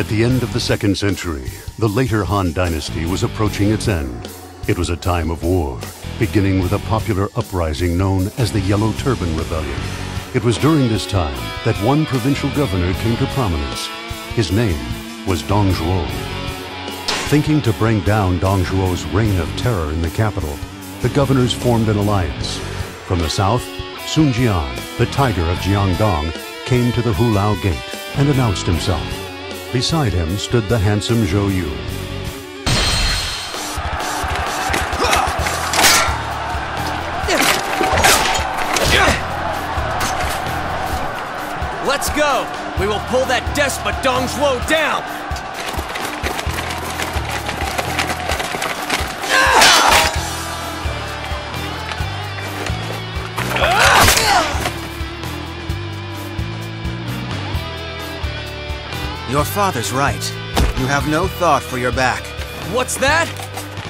At the end of the second century, the later Han dynasty was approaching its end. It was a time of war, beginning with a popular uprising known as the Yellow Turban Rebellion. It was during this time that one provincial governor came to prominence. His name was Dong Zhuo. Thinking to bring down Dong Zhuo's reign of terror in the capital, the governors formed an alliance. From the south, Sun Jian, the tiger of Jiangdong, came to the Hulao Gate and announced himself. Beside him stood the handsome Zhou Yu. Let's go! We will pull that despot Dong Zhuo down! Your father's right. You have no thought for your back. What's that?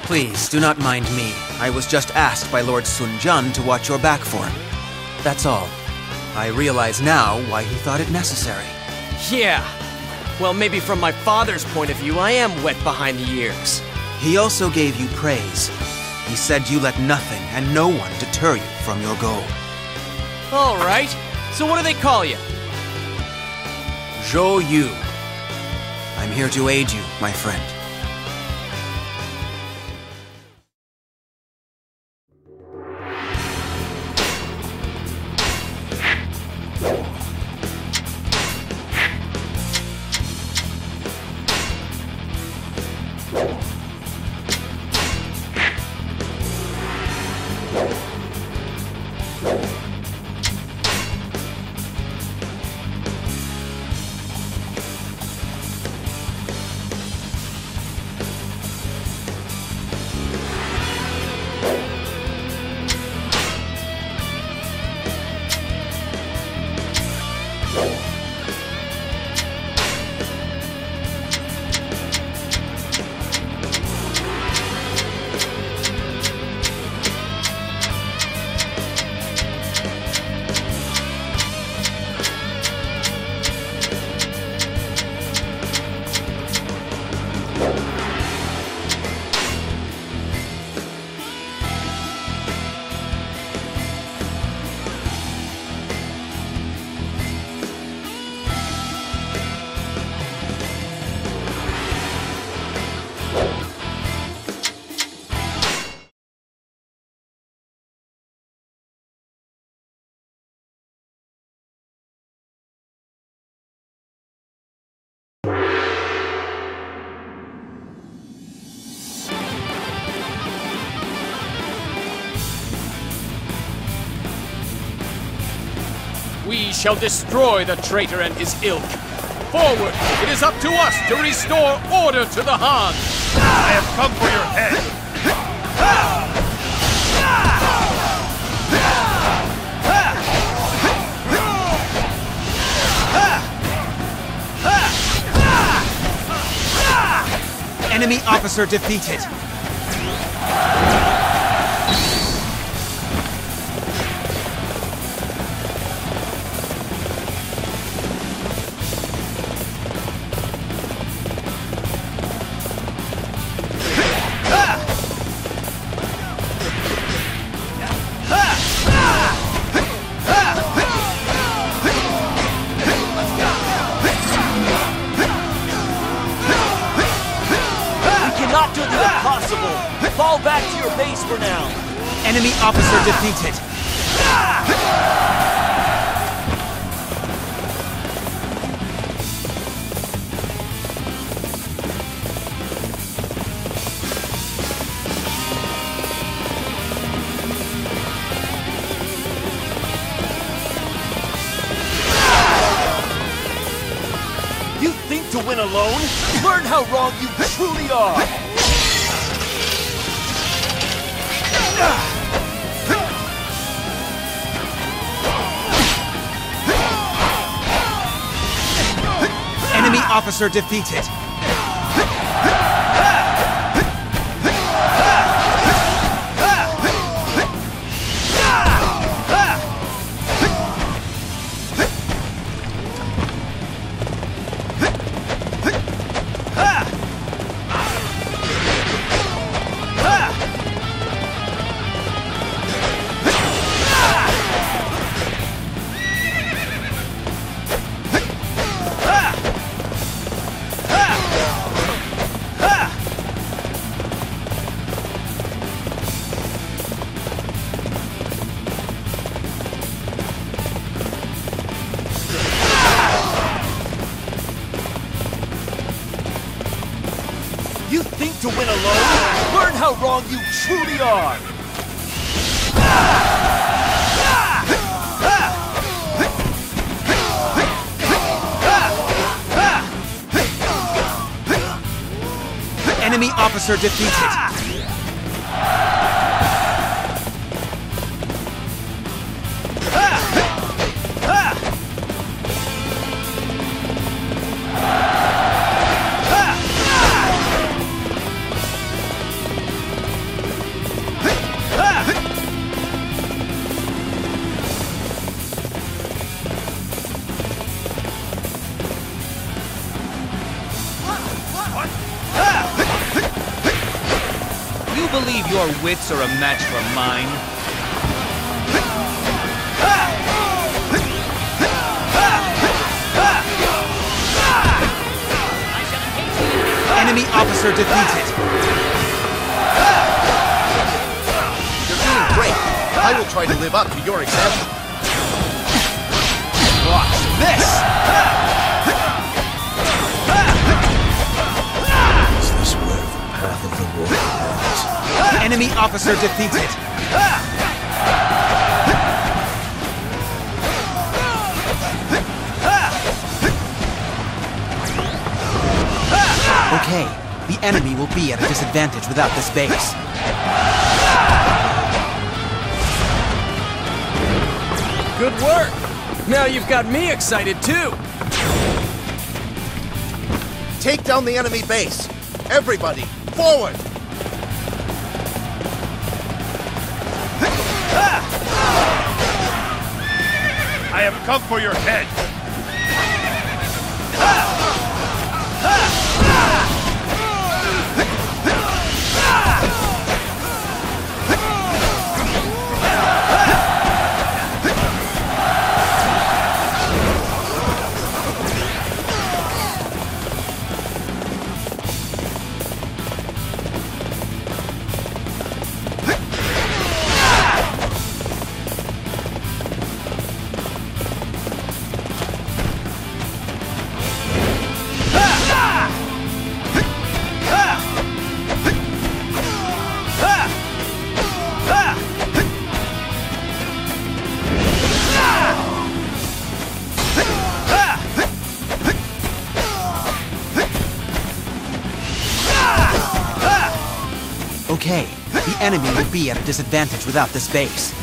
Please, do not mind me. I was just asked by Lord Sun Jian to watch your back for him. That's all. I realize now why he thought it necessary. Yeah. Well, maybe from my father's point of view, I am wet behind the ears. He also gave you praise. He said you let nothing and no one deter you from your goal. All right. So what do they call you? Zhou Yu. I'm here to aid you, my friend. We shall destroy the traitor and his ilk. Forward! It is up to us to restore order to the Han! I have come for your head! Enemy officer defeated. Do the impossible! Fall back to your base for now! Enemy officer defeated. You think to win alone? Learn how wrong you truly are! Enemy officer defeated. Are! Enemy officer defeated. Wits are a match for mine? Enemy officer defeated. You're doing great. I will try to live up to your example. Watch this! Is this where the path of the warrior? Enemy officer defeated. Okay, the enemy will be at a disadvantage without this base. Good work! Now you've got me excited too! Take down the enemy base. Everybody, forward! I have come for your head. Okay, the enemy will be at a disadvantage without this base.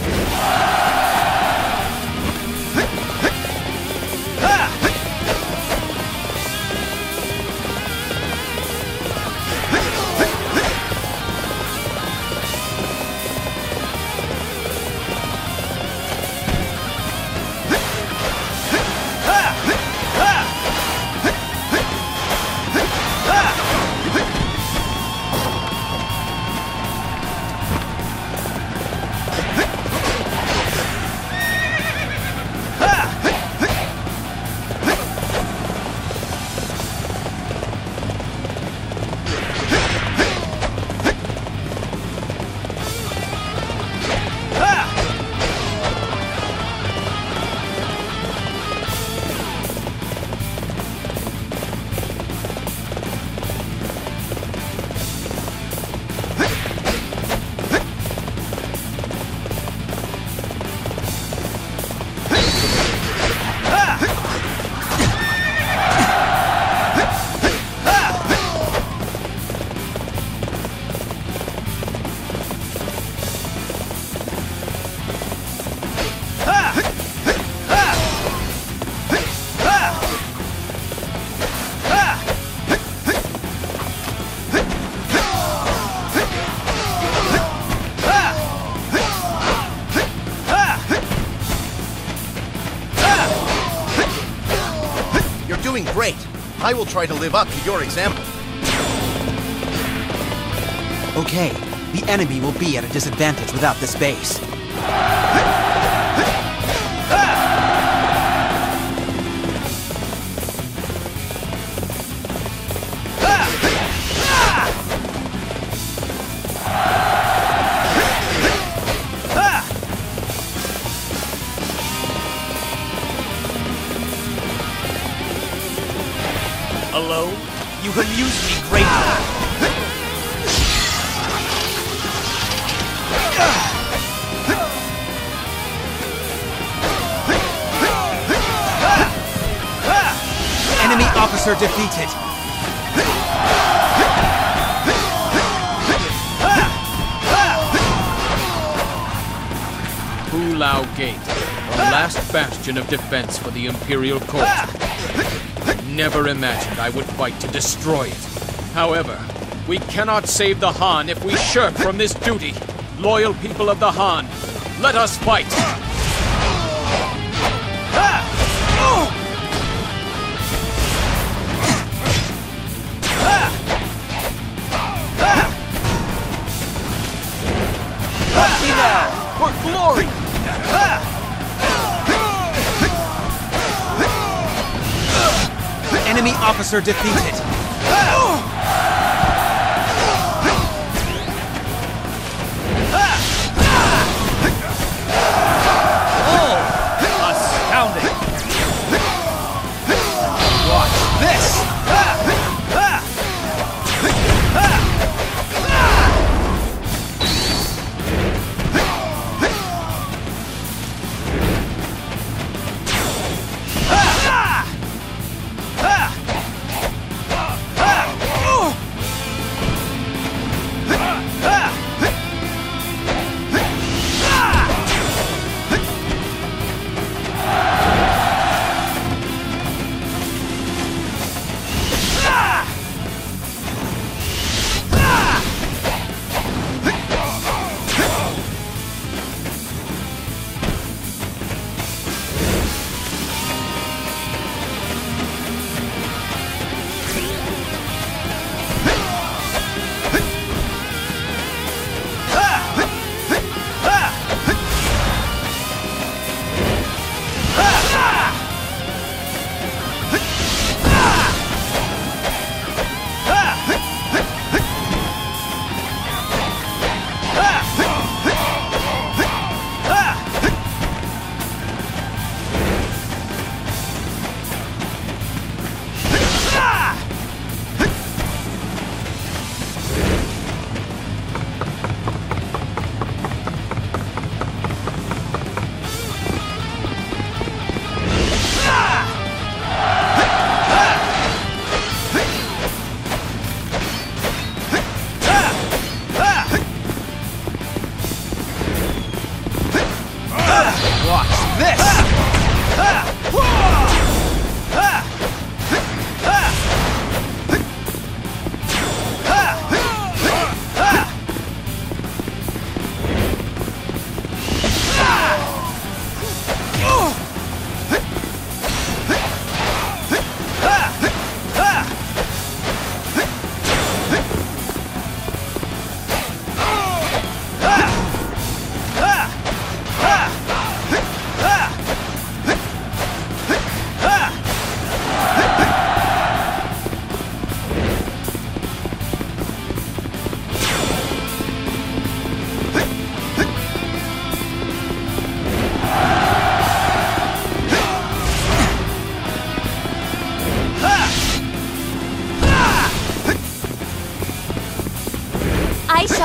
Doing great. I will try to live up to your example. Okay, the enemy will be at a disadvantage without this base. Hello? You amuse me greatly. Enemy officer defeated. Hulao Gate, the last bastion of defense for the Imperial Court. Never imagined I would fight to destroy it. However, we cannot save the Han if we shirk from this duty. Loyal people of the Han, let us fight! For glory! Enemy officer defeated. Ah!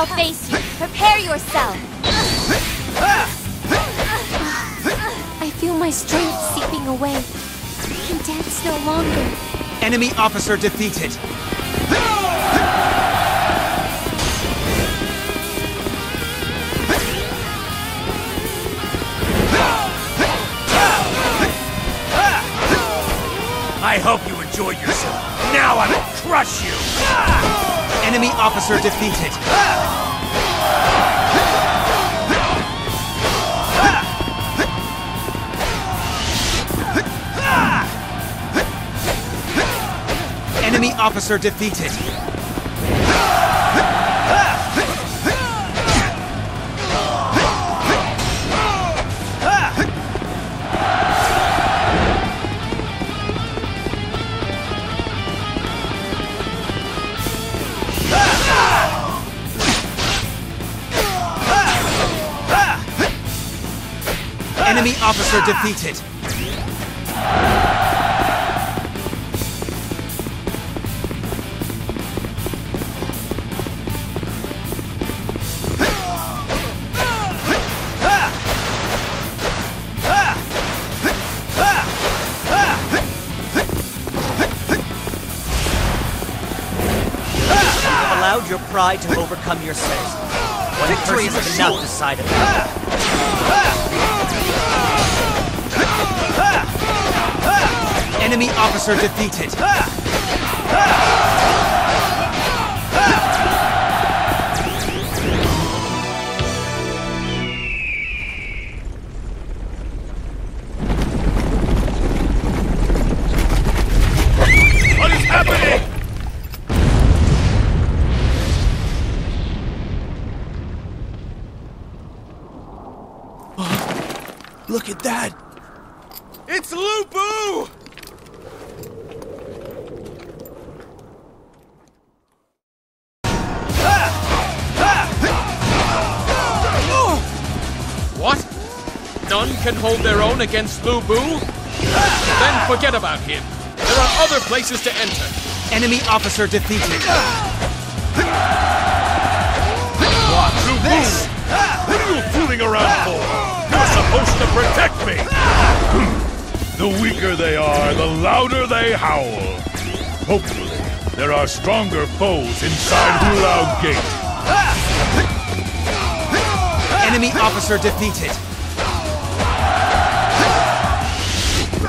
I shall face you. Prepare yourself. I feel my strength seeping away. I can dance no longer. Enemy officer defeated. I hope you enjoyed yourself. Now I will crush you! Enemy officer defeated. Officer defeated. Enemy officer defeated. Your pride to overcome your sins. One Victory person is assured. decide it. that. Enemy officer defeated. Look at that! It's Lu Bu! What? None can hold their own against Lu Bu? Then forget about him. There are other places to enter. Enemy officer defeated. Lu Bu! What are you fooling around for? Supposed to protect me! Hmm. the weaker they are, the louder they howl. Hopefully, there are stronger foes inside Hulao Gate. Enemy officer defeated.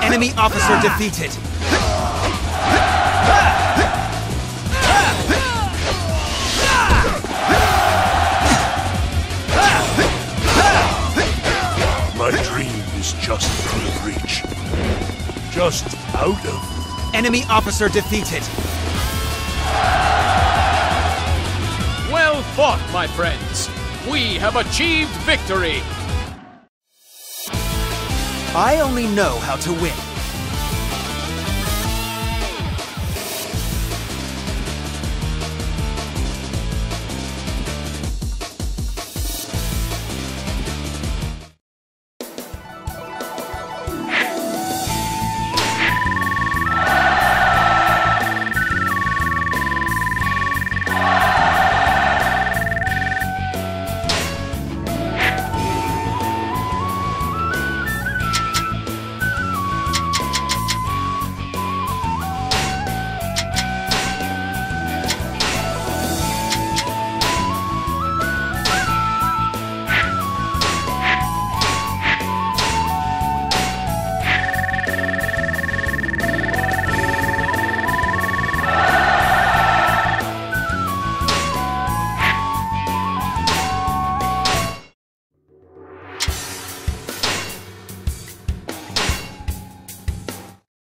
Enemy officer defeated. Just out of reach. Just out of. Enemy officer defeated. Well fought, my friends. We have achieved victory. I only know how to win.